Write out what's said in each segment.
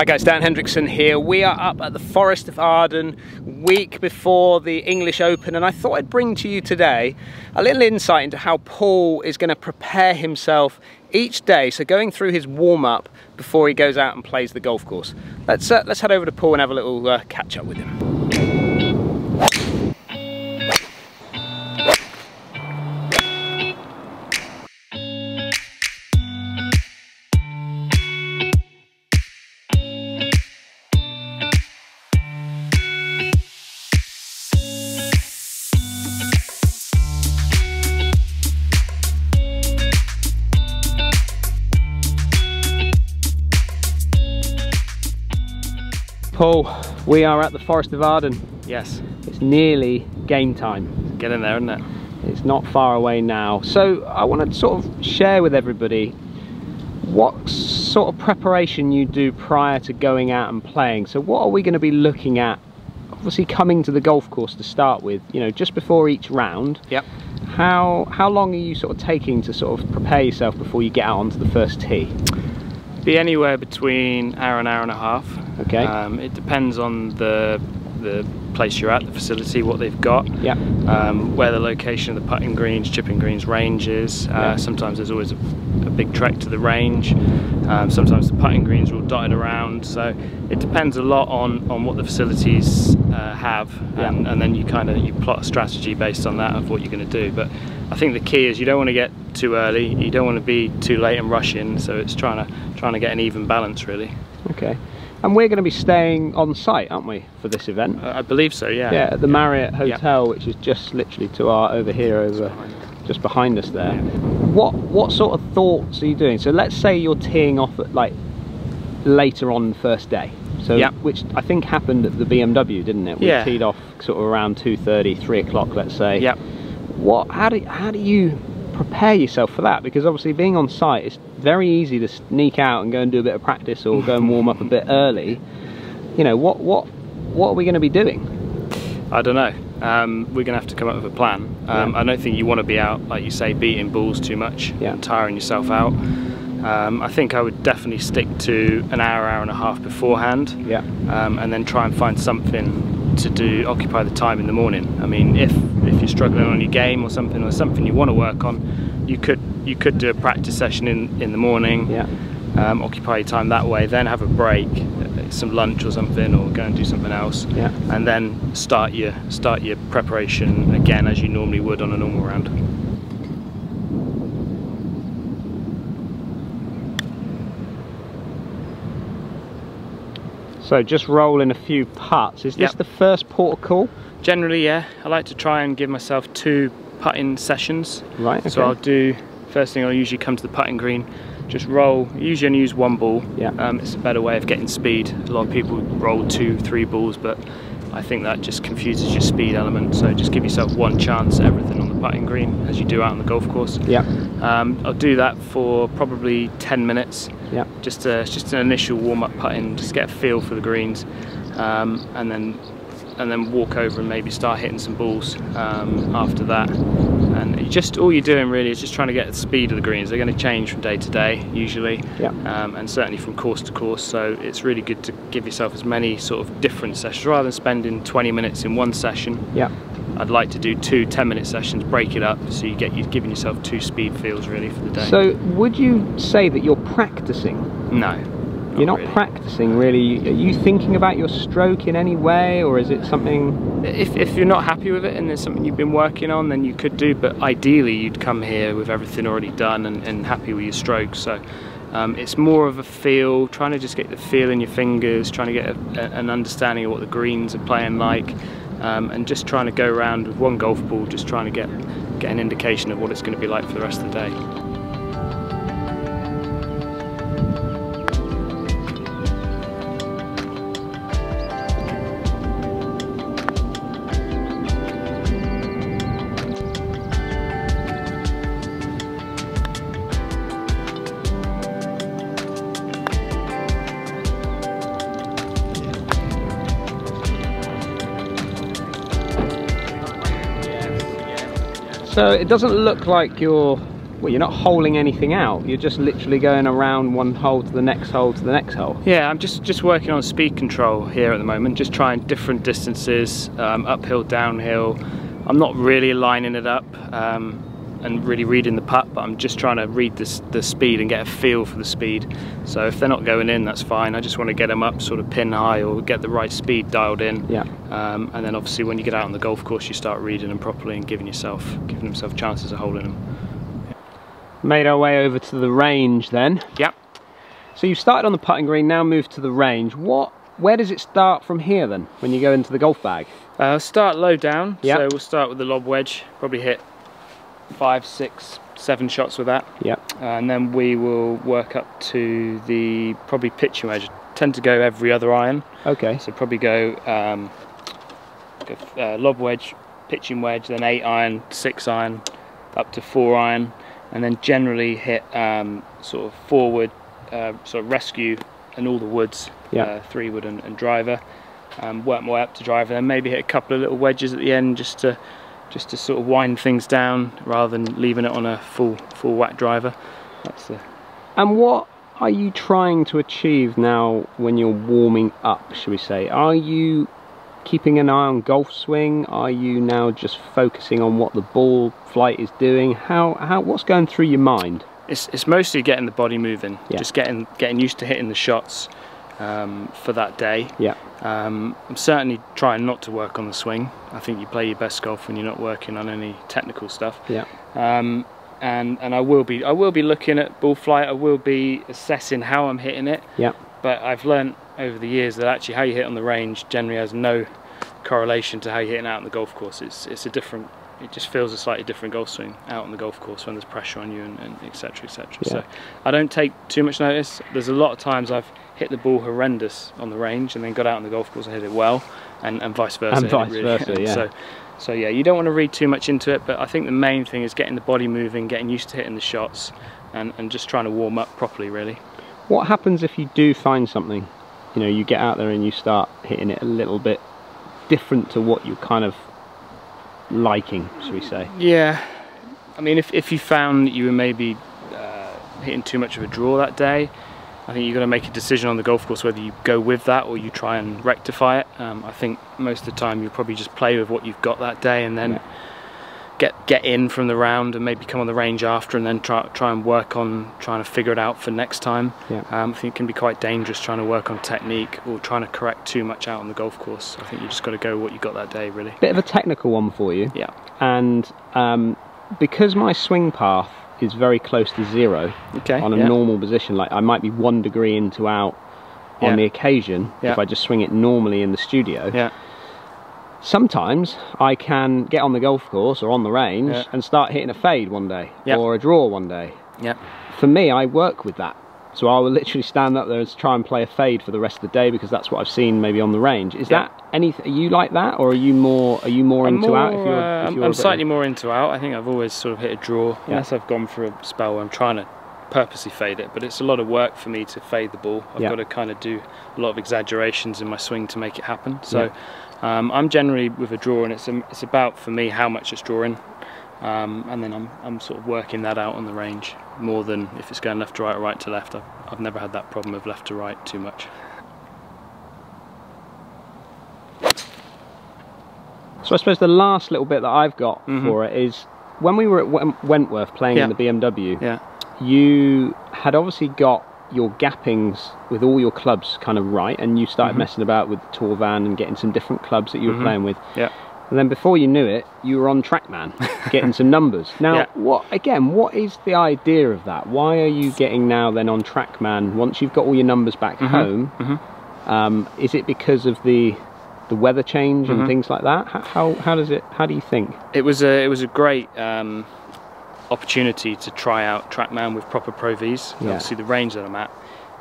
Hi guys, Dan Hendriksen here. We are up at the Forest of Arden, week before the English Open, and I thought I'd bring to you today a little insight into how Paul is going to prepare himself each day. So going through his warm-up before he goes out and plays the golf course. Let's uh, let's head over to Paul and have a little uh, catch up with him. Paul, we are at the Forest of Arden. Yes. It's nearly game time. Get in there, isn't it? It's not far away now. So I want to sort of share with everybody what sort of preparation you do prior to going out and playing. So what are we going to be looking at? Obviously coming to the golf course to start with, you know, just before each round. Yep. How how long are you sort of taking to sort of prepare yourself before you get out onto the first tee? Be anywhere between hour and hour and a half. Okay. Um, it depends on the the place you're at, the facility, what they've got. Yeah. Um, where the location of the putting greens, chipping greens range is. Uh, Yeah. Sometimes there's always a, a big trek to the range. Um, sometimes the putting greens are all dotted around. So it depends a lot on, on what the facilities uh, have, Yeah. and, and then you kind of you plot a strategy based on that of what you're going to do. But I think the key is you don't want to get too early. You don't want to be too late and rush in. So it's trying to trying to get an even balance really. Okay. And we're going to be staying on site, aren't we, for this event? Uh, I believe so. Yeah. Yeah, at the Marriott Yeah. Hotel, which is just literally to our over here, over just behind us there. What what sort of thoughts are you doing? So let's say you're teeing off at like later on the first day. So Yeah. which I think happened at the BMW, didn't it? We Yeah. teed off sort of around 2:30, 3 o'clock, let's say. Yeah. What? How do how do you prepare yourself for that? Because obviously being on site, it's very easy to sneak out and go and do a bit of practice or go and warm up a bit early. You know what what what are we going to be doing? I don't know. Um, we're going to have to come up with a plan. Um, Yeah. I don't think you want to be out, like you say, beating balls too much Yeah. and tiring yourself out. Um, I think I would definitely stick to an hour, hour and a half beforehand, Yeah. um, and then try and find something to do, occupy the time in the morning. I mean, if if you're struggling on your game or something, or something you want to work on, you could you could do a practice session in in the morning Yeah. um, occupy your time that way, then have a break, uh, some lunch or something, or go and do something else, Yeah. and then start your start your preparation again as you normally would on a normal round. So just rolling a few putts. Is this Yep. the first port call? Generally, yeah, I like to try and give myself two putting sessions. Right. So I'll do first thing. I'll usually come to the putting green, just roll. Usually, only use one ball. Yeah. Um, it's a better way of getting speed. A lot of people roll two, three balls, but I think that just confuses your speed element. So just give yourself one chance at everything putting green as you do out on the golf course. Yeah. Um, I'll do that for probably 10 minutes. Yeah. Just a, just an initial warm up putting, just get a feel for the greens, um, and then and then walk over and maybe start hitting some balls um, after that. And just all you're doing really is just trying to get the speed of the greens. They're going to change from day to day usually, Yeah. um, and certainly from course to course. So it's really good to give yourself as many sort of different sessions rather than spending 20 minutes in one session. Yeah. I'd like to do two 10 minute sessions, break it up so you get you giving yourself two speed feels really for the day. So would you say that you're practicing? no, You're not really. practicing really. Are you thinking about your stroke in any way, or is it something? If, if you're not happy with it and there's something you've been working on, then you could do. But ideally, you'd come here with everything already done and, and happy with your strokes. So um, it's more of a feel, trying to just get the feel in your fingers, trying to get a, a, an understanding of what the greens are playing like, um, and just trying to go around with one golf ball, just trying to get get an indication of what it's going to be like for the rest of the day. So it doesn't look like you're well, you're not holing anything out. You're just literally going around one hole to the next hole to the next hole. Yeah, I'm just just working on speed control here at the moment. Just trying different distances, um, uphill, downhill. I'm not really lining it up. Um, and really reading the putt, but I'm just trying to read this, the speed and get a feel for the speed. So if they're not going in, that's fine. I just want to get them up sort of pin high or get the right speed dialed in. Yeah. Um, and then obviously when you get out on the golf course, you start reading them properly and giving yourself, giving themselves chances of holding them. Yeah. Made our way over to the range then. Yep. So you started on the putting green, now moved to the range. What? Where does it start from here then, when you go into the golf bag? Uh, start low down, yep. so we'll start with the lob wedge, probably hit five, six, seven shots with that. Yep. Uh, and then we will work up to the probably pitching wedge. Tend to go every other iron. Okay. So probably go, um, go uh, lob wedge, pitching wedge, then eight iron, six iron, up to four iron, and then generally hit um, sort of forward, uh, sort of rescue, and all the woods. Yeah. Uh, three wood and, and driver. Um, work my way up to driver, then maybe hit a couple of little wedges at the end just to just to sort of wind things down rather than leaving it on a full full whack driver. That's the. And what are you trying to achieve now when you're warming up? Should we say? Are you keeping an eye on golf swing? Are you now just focusing on what the ball flight is doing? How how what's going through your mind? It's it's mostly getting the body moving, yeah. just getting getting used to hitting the shots um, for that day. Yeah. Um, I'm certainly trying not to work on the swing. I think you play your best golf when you're not working on any technical stuff. Yeah. Um, and and I will be I will be looking at ball flight. I will be assessing how I'm hitting it. Yeah. But I've learned over the years that actually how you hit on the range generally has no correlation to how you're hitting out on the golf course. It's it's a different. It just feels a slightly different golf swing out on the golf course when there's pressure on you and, and etc. etc. Yeah. So I don't take too much notice. There's a lot of times I've hit the ball horrendous on the range and then got out on the golf course and hit it well, and, and vice versa. And vice really. versa, yeah. So, so yeah, you don't want to read too much into it, but I think the main thing is getting the body moving, getting used to hitting the shots, and, and just trying to warm up properly, really. What happens if you do find something? You know, you get out there and you start hitting it a little bit different to what you're kind of liking, should we say? Yeah. I mean, if, if you found that you were maybe uh, hitting too much of a draw that day, I think you've got to make a decision on the golf course whether you go with that or you try and rectify it. Um, I think most of the time you probably just play with what you've got that day and then yeah. Get get in from the round and maybe come on the range after and then try try and work on trying to figure it out for next time. Yeah. Um, I think it can be quite dangerous trying to work on technique or trying to correct too much out on the golf course. I think you just got to go what you got that day, really. Bit of a technical one for you. Yeah. And um, because my swing path is very close to zero okay, on a yeah. normal position. Like I might be one degree into out on Yeah. the occasion if I just swing it normally in the studio. Yeah. Sometimes I can get on the golf course or on the range Yeah. and start hitting a fade one day Yeah. or a draw one day. Yeah. For me, I work with that. So I will literally stand up there and try and play a fade for the rest of the day because that's what I've seen maybe on the range. Is Yeah. that anything? Are you like that, or are you more? Are you more I'm into more, out? If you're, uh, if I'm, you're I'm slightly more into out. I think I've always sort of hit a draw, Yeah. unless I've gone for a spell where I'm trying to purposely fade it. But it's a lot of work for me to fade the ball. I've Yeah. got to kind of do a lot of exaggerations in my swing to make it happen. So um, I'm generally with a draw, and it's a, it's about for me how much it's drawing. Um, and then I'm, I'm sort of working that out on the range more than if it's going left to right or right to left. I've, I've never had that problem of left to right too much. So I suppose the last little bit that I've got Mhm. for it is when we were at Wentworth playing Yeah. in the BMW, Yeah. you had obviously got your gappings with all your clubs kind of right, and you started Mhm. messing about with the tour van and getting some different clubs that you were Mhm. playing with. Yeah. And then before you knew it, you were on TrackMan, getting some numbers. Now, Yeah. what again? What is the idea of that? Why are you getting now then on TrackMan once you've got all your numbers back Mhm. home? Mhm. Um, is it because of the the weather change and Mhm. things like that? How, how how does it? How do you think? It was a it was a great um, opportunity to try out TrackMan with proper Pro Vs. Yeah. Obviously, the range that I'm at,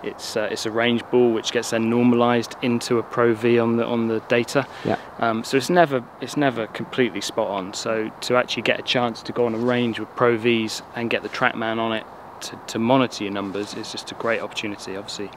it's uh, it's a range ball which gets then normalised into a Pro V on the on the data. Yeah. Um, so it's never it's never completely spot on. So to actually get a chance to go on a range with Pro Vs and get the TrackMan on it to, to monitor your numbers is just a great opportunity. Obviously,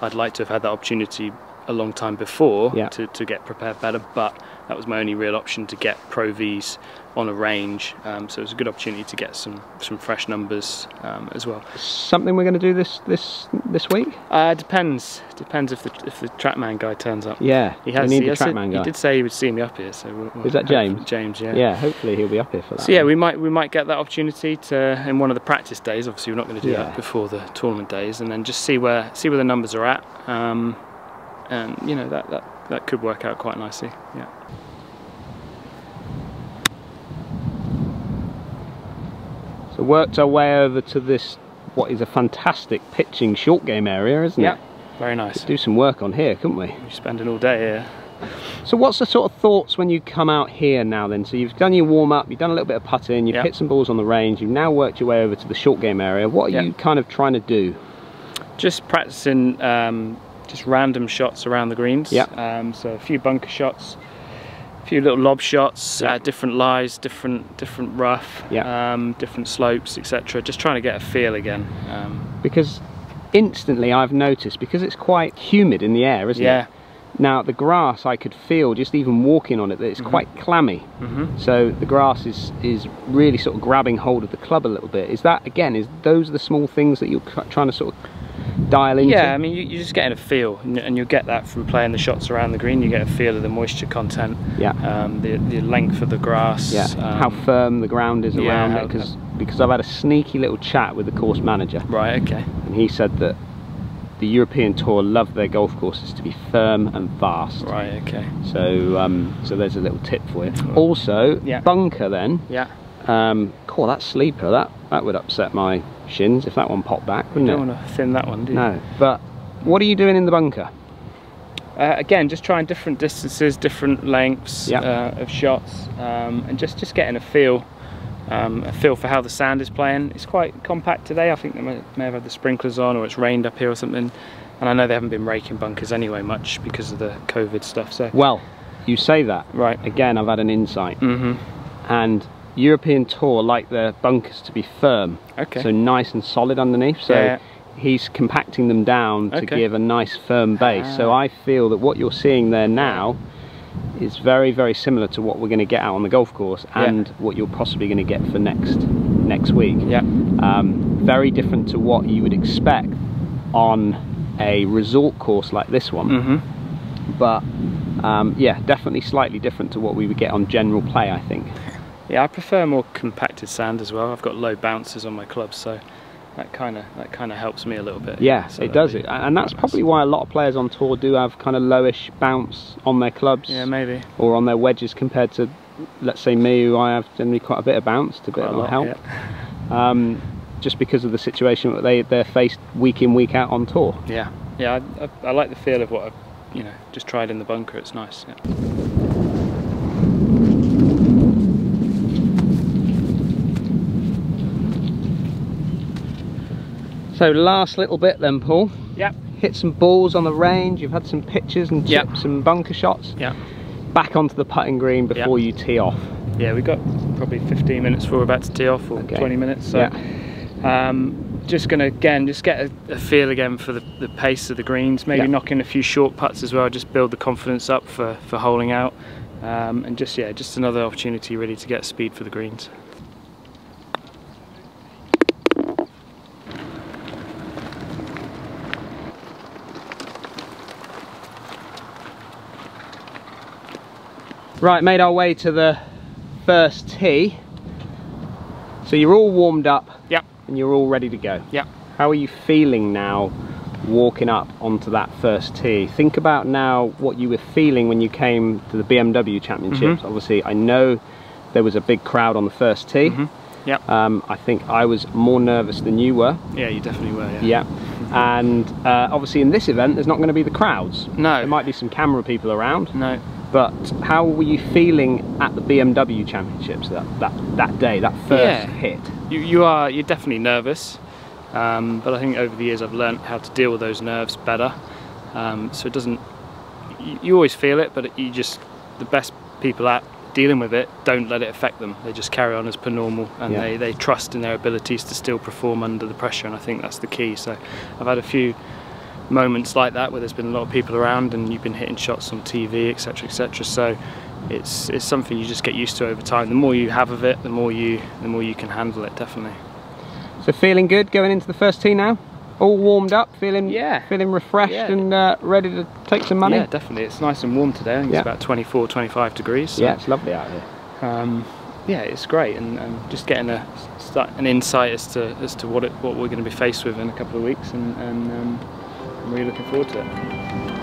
I'd like to have had that opportunity a long time before Yeah. to, to get prepared better, but that was my only real option to get Pro Vs on a range. Um, so it was a good opportunity to get some some fresh numbers um, as well. Something we're going to do this this this week? Uh, depends. Depends if the if the Trackman guy turns up. Yeah, He has. we need he, the Trackman he did say he would see me up here. So we'll, we'll Is that James? James, yeah. Yeah, hopefully he'll be up here for that. So yeah, we might we might get that opportunity to in one of the practice days. Obviously, we're not going to do Yeah. that before the tournament days, and then just see where see where the numbers are at. Um, and you know that that that could work out quite nicely. Yeah. So worked our way over to this, what is a fantastic pitching short game area, isn't Yeah. it? Yeah, very nice. Do some work on here, couldn't we? We're spending all day here. So what's the sort of thoughts when you come out here now then? So you've done your warm up, you've done a little bit of putting, you've Yeah. hit some balls on the range, you've now worked your way over to the short game area. What are Yeah. you kind of trying to do? Just practicing um, just random shots around the greens. Yeah. Um, so a few bunker shots, a few little lob shots, Yeah. uh, different lies, different different rough, Yeah. um, different slopes, etc. Just trying to get a feel again. Um, Because instantly I've noticed, because it's quite humid in the air, isn't yeah. it? Now the grass I could feel just even walking on it that it's quite clammy. Mm -hmm. So the grass is is really sort of grabbing hold of the club a little bit. Is that again? Is those are the small things that you're trying to sort of dial into? Yeah, I mean, you, you're just getting a feel, and you'll get that from playing the shots around the green. You get a feel of the moisture content, Yeah. um, the the length of the grass. Yeah, um, how firm the ground is around it because because I've had a sneaky little chat with the course manager Right. Okay. and he said that the European Tour love their golf courses to be firm and fast. Right. Okay. So um, so there's a little tip for you. Also, Yeah. bunker then. Yeah. Um, cool, that sleeper that that would upset my shins if that one popped back, You wouldn't don't it? want to thin that one, do you? No, but what are you doing in the bunker? Uh, again, just trying different distances, different lengths Yeah. uh, of shots, um, and just just getting a feel, um, a feel for how the sand is playing. It's quite compact today. I think they may, may have had the sprinklers on, or it's rained up here or something. And I know they haven't been raking bunkers anyway much because of the COVID stuff. So Well, you say that. right. Again, I've had an insight. Mhm. And European Tour like their bunkers to be firm, Okay. so nice and solid underneath. So Yeah. he's compacting them down to Okay. give a nice firm base. So Ah. I feel that what you're seeing there now is very, very similar to what we're going to get out on the golf course Yeah. and what you're possibly going to get for next next week. yeah. Um, very different to what you would expect on a resort course like this one Mhm. but um, yeah, definitely slightly different to what we would get on general play, I think. Yeah, I prefer more compacted sand as well. I've got low bounces on my clubs, so that kind of that kind of helps me a little bit. Yeah, So it does it, and that's quite probably nice. why a lot of players on tour do have kind of lowish bounce on their clubs Yeah, maybe. or on their wedges compared to, let's say me, who I have generally quite a bit of bounce to a bit a of lot, help, Yeah. um, just because of the situation that they they're faced week in week out on tour. Yeah, yeah. I, I, I like the feel of what I've, you know, just tried in the bunker. It's nice. Yeah. So last little bit then, Paul. Yep. Hit some balls on the range. You've had some pitches and Yep. chips and bunker shots. Yeah. Back onto the putting green before you tee off. Yeah, we've got probably 15 minutes before we're about to tee off, or Okay. 20 minutes. So, Yeah. um, just gonna again just get a, a feel again for the, the pace of the greens. Maybe Yeah. knock in a few short putts as well. Just build the confidence up for for holding out, um, and just yeah, just another opportunity really to get speed for the greens. Right, made our way to the first tee. So you're all warmed up Yep. and you're all ready to go. Yep. How are you feeling now walking up onto that first tee? Think about now what you were feeling when you came to the BMW Championships. Mm-hmm. Obviously, I know there was a big crowd on the first tee. Mhm. Yep. Um, I think I was more nervous than you were. Yeah, you definitely were. Yeah. Yeah. And uh, obviously, in this event, there's not going to be the crowds. No. There might be some camera people around. No. But how were you feeling at the BMW Championships that that, that day, that first Yeah. hit? You, you are you're definitely nervous, um, but I think over the years I've learned how to deal with those nerves better. Um, so it doesn't. You, you always feel it, but you just the best people at dealing with it don't let it affect them. They just carry on as per normal, and Yeah. they, they trust in their abilities to still perform under the pressure. And I think that's the key. So I've had a few moments like that where there's been a lot of people around and you've been hitting shots on TV, etc., etc. So it's it's something you just get used to over time. The more you have of it, the more you the more you can handle it. Definitely. So feeling good going into the first tee now? All warmed up, feeling Yeah. feeling refreshed Yeah. and uh, ready to take some money? Yeah, definitely. It's nice and warm today. I think Yeah. it's about 24, 25 degrees. So, Yeah, it's lovely out here. um, yeah, it's great, and, and just getting a start, an insight as to as to what it, what we're going to be faced with in a couple of weeks, and, and um, I'm really looking forward to it.